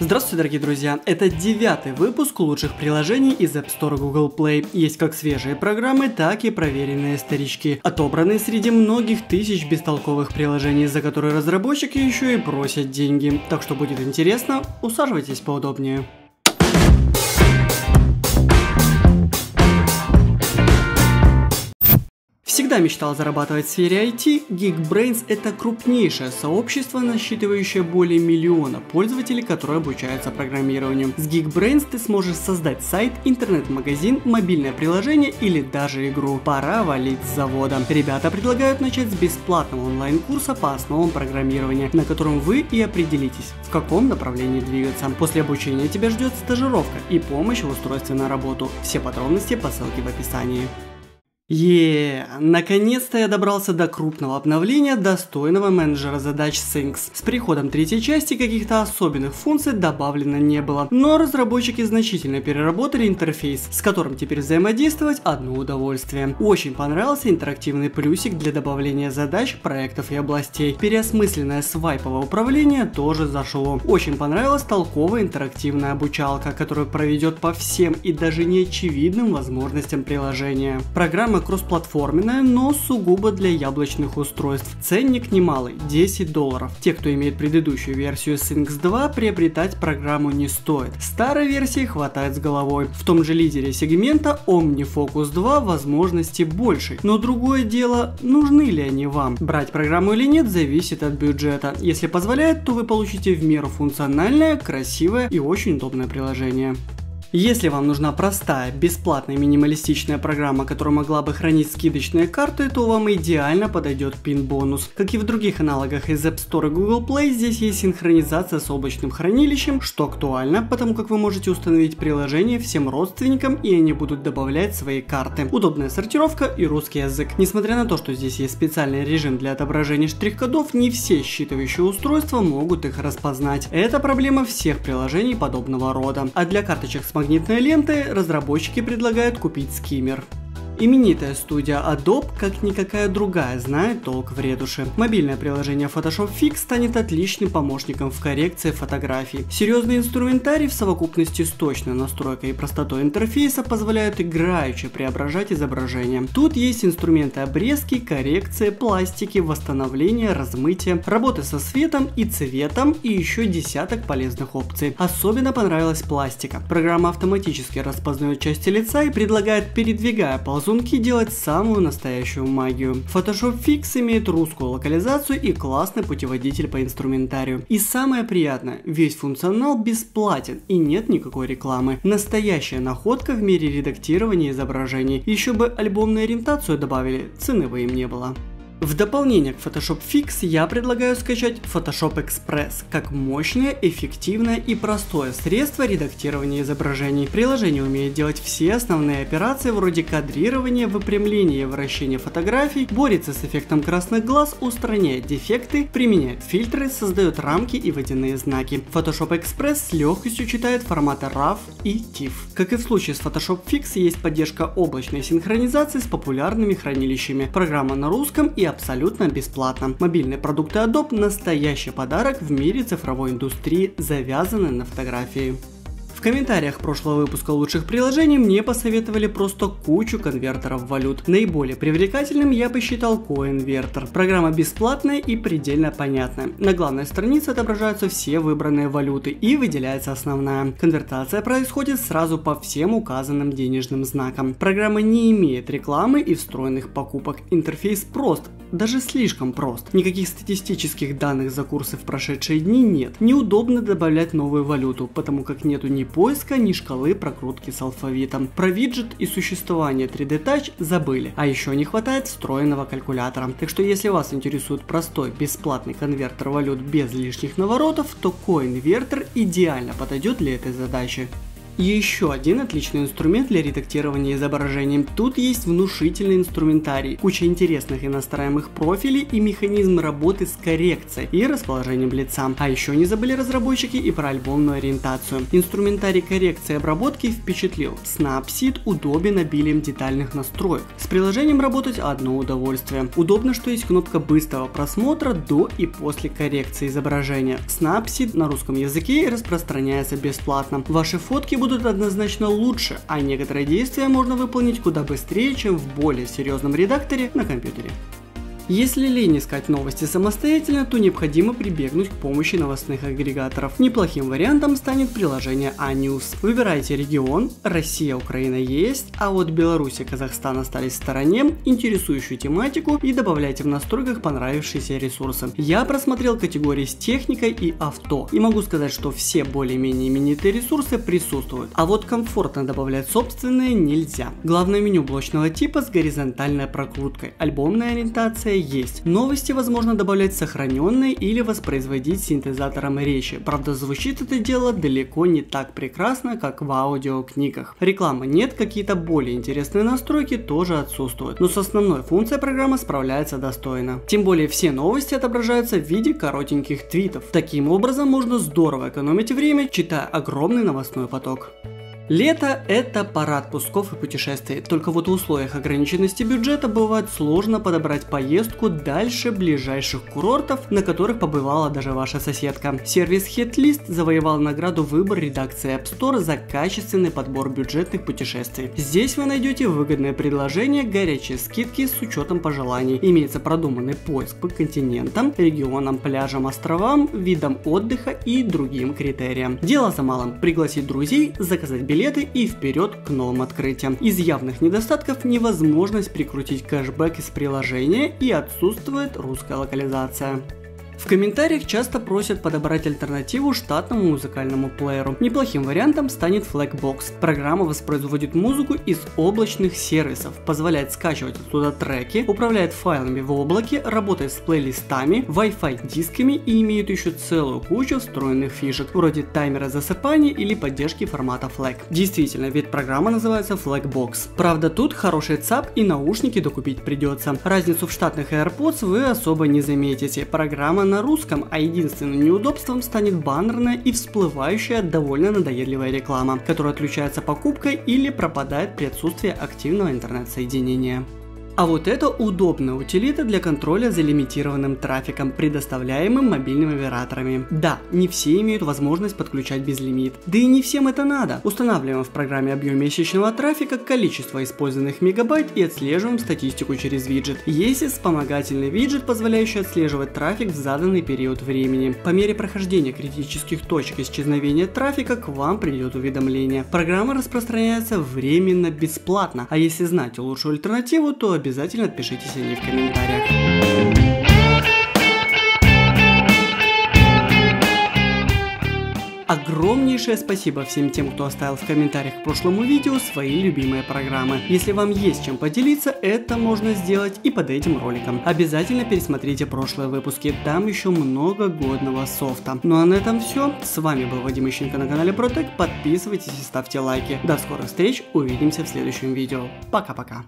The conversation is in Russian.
Здравствуйте, дорогие друзья! Это девятый выпуск лучших приложений из App Store Google Play. Есть как свежие программы, так и проверенные старички, отобранные среди многих тысяч бестолковых приложений, за которые разработчики еще и просят деньги. Так что будет интересно, усаживайтесь поудобнее. Всегда мечтал зарабатывать в сфере IT, Geekbrains – это крупнейшее сообщество, насчитывающее более миллиона пользователей, которые обучаются программированию. С Geekbrains ты сможешь создать сайт, интернет-магазин, мобильное приложение или даже игру. Пора валить с завода. Ребята предлагают начать с бесплатного онлайн-курса по основам программирования, на котором вы и определитесь, в каком направлении двигаться. После обучения тебя ждет стажировка и помощь в устройстве на работу. Все подробности по ссылке в описании. Еее, наконец-то я добрался до крупного обновления достойного менеджера задач Syncs. С приходом третьей части каких-то особенных функций добавлено не было, но разработчики значительно переработали интерфейс, с которым теперь взаимодействовать одно удовольствие. Очень понравился интерактивный плюсик для добавления задач, проектов и областей. Переосмысленное свайповое управление тоже зашло. Очень понравилась толковая интерактивная обучалка, которая проведет по всем и даже неочевидным возможностям приложения. Программа Программа кроссплатформенная, но сугубо для яблочных устройств. Ценник немалый, 10 долларов. Те, кто имеет предыдущую версию Syncs 2, приобретать программу не стоит. Старой версии хватает с головой. В том же лидере сегмента OmniFocus 2 возможности больше. Но другое дело, нужны ли они вам. Брать программу или нет, зависит от бюджета. Если позволяет, то вы получите в меру функциональное, красивое и очень удобное приложение. Если вам нужна простая, бесплатная минималистичная программа, которая могла бы хранить скидочные карты, то вам идеально подойдет пин-бонус. Как и в других аналогах из App Store и Google Play, здесь есть синхронизация с облачным хранилищем, что актуально, потому как вы можете установить приложение всем родственникам и они будут добавлять свои карты. Удобная сортировка и русский язык. Несмотря на то, что здесь есть специальный режим для отображения штрих-кодов, не все считывающие устройства могут их распознать. Это проблема всех приложений подобного рода. А для карточек с магнитной ленты разработчики предлагают купить скиммер. Именитая студия Adobe, как никакая другая, знает толк в ретуше. Мобильное приложение Photoshop Fix станет отличным помощником в коррекции фотографий. Серьезный инструментарий в совокупности с точной настройкой и простотой интерфейса позволяют играючи преображать изображение. Тут есть инструменты обрезки, коррекции, пластики, восстановления, размытия, работы со светом и цветом и еще десяток полезных опций. Особенно понравилась пластика. Программа автоматически распознает части лица и предлагает, передвигая ползунки, ползунки делать самую настоящую магию. Photoshop Fix имеет русскую локализацию и классный путеводитель по инструментарию. И самое приятное, весь функционал бесплатен и нет никакой рекламы. Настоящая находка в мире редактирования изображений. Еще бы альбомную ориентацию добавили, цены бы им не было. В дополнение к Photoshop Fix я предлагаю скачать Photoshop Express как мощное, эффективное и простое средство редактирования изображений. Приложение умеет делать все основные операции вроде кадрирования, выпрямления и вращения фотографий, борется с эффектом красных глаз, устраняет дефекты, применяет фильтры, создает рамки и водяные знаки. Photoshop Express с легкостью читает форматы RAW и TIFF. Как и в случае с Photoshop Fix есть поддержка облачной синхронизации с популярными хранилищами. Программа на русском и абсолютно бесплатно. Мобильные продукты Adobe – настоящий подарок в мире цифровой индустрии, завязанный на фотографии комментариях прошлого выпуска лучших приложений мне посоветовали просто кучу конвертеров валют. Наиболее привлекательным я посчитал CoInverter. Программа бесплатная и предельно понятная. На главной странице отображаются все выбранные валюты и выделяется основная. Конвертация происходит сразу по всем указанным денежным знакам. Программа не имеет рекламы и встроенных покупок. Интерфейс прост, даже слишком прост. Никаких статистических данных за курсы в прошедшие дни нет. Неудобно добавлять новую валюту, потому как нету ни поиска, ни шкалы прокрутки с алфавитом. Про виджет и существование 3D Touch забыли, а еще не хватает встроенного калькулятора. Так что если вас интересует простой бесплатный конвертер валют без лишних наворотов, то CoinVerter идеально подойдет для этой задачи. Еще один отличный инструмент для редактирования изображений. Тут есть внушительный инструментарий, куча интересных и настраиваемых профилей и механизм работы с коррекцией и расположением лица. А еще не забыли разработчики и про альбомную ориентацию. Инструментарий коррекции и обработки впечатлил. Snapseed удобен обилием детальных настроек. С приложением работать одно удовольствие. Удобно, что есть кнопка быстрого просмотра до и после коррекции изображения. Snapseed на русском языке распространяется бесплатно. Ваши фотки будут однозначно лучше, а некоторые действия можно выполнить куда быстрее, чем в более серьезном редакторе на компьютере. Если лень искать новости самостоятельно, то необходимо прибегнуть к помощи новостных агрегаторов. Неплохим вариантом станет приложение iNews. Выбирайте регион, Россия, Украина есть, а вот Беларусь и Казахстан остались в стороне, интересующую тематику и добавляйте в настройках понравившиеся ресурсы. Я просмотрел категории с техникой и авто и могу сказать, что все более-менее именитые ресурсы присутствуют, а вот комфортно добавлять собственные нельзя. Главное меню блочного типа с горизонтальной прокруткой, альбомная ориентация есть. Новости возможно добавлять сохраненные или воспроизводить синтезатором речи. Правда, звучит это дело далеко не так прекрасно, как в аудиокнигах. Рекламы нет, какие-то более интересные настройки тоже отсутствуют. Но с основной функцией программа справляется достойно. Тем более все новости отображаются в виде коротеньких твитов. Таким образом можно здорово экономить время, читая огромный новостной поток. Лето – это пора отпусков и путешествий, только вот в условиях ограниченности бюджета бывает сложно подобрать поездку дальше ближайших курортов, на которых побывала даже ваша соседка. Сервис HitList завоевал награду выбор редакции App Store за качественный подбор бюджетных путешествий. Здесь вы найдете выгодные предложения, горячие скидки с учетом пожеланий. Имеется продуманный поиск по континентам, регионам, пляжам, островам, видам отдыха и другим критериям. Дело за малым – пригласить друзей, заказать билет билеты и вперед к новым открытиям. Из явных недостатков невозможность прикрутить кэшбэк из приложения и отсутствует русская локализация. В комментариях часто просят подобрать альтернативу штатному музыкальному плееру. Неплохим вариантом станет Flagbox. Программа воспроизводит музыку из облачных сервисов, позволяет скачивать оттуда треки, управляет файлами в облаке, работает с плейлистами, Wi-Fi дисками и имеет еще целую кучу встроенных фишек, вроде таймера засыпания или поддержки формата FLAG. Действительно, ведь программа называется Flagbox. Правда, тут хороший ЦАП и наушники докупить придется. Разницу в штатных AirPods вы особо не заметите. Программа на русском, а единственным неудобством станет баннерная и всплывающая довольно надоедливая реклама, которая отключается покупкой или пропадает при отсутствии активного интернет-соединения. А вот это удобная утилита для контроля за лимитированным трафиком, предоставляемым мобильными операторами. Да, не все имеют возможность подключать безлимит. Да и не всем это надо. Устанавливаем в программе объем месячного трафика, количество использованных мегабайт и отслеживаем статистику через виджет. Есть и вспомогательный виджет, позволяющий отслеживать трафик в заданный период времени. По мере прохождения критических точек исчезновения трафика к вам придет уведомление. Программа распространяется временно бесплатно, а если знать лучшую альтернативу, то обязательно отпишитесь о ней в комментариях. Огромнейшее спасибо всем тем, кто оставил в комментариях к прошлому видео свои любимые программы. Если вам есть чем поделиться, это можно сделать и под этим роликом. Обязательно пересмотрите прошлые выпуски, там еще много годного софта. Ну а на этом все. С вами был Вадим Ищенко на канале Протек. Подписывайтесь и ставьте лайки. До скорых встреч, увидимся в следующем видео. Пока-пока.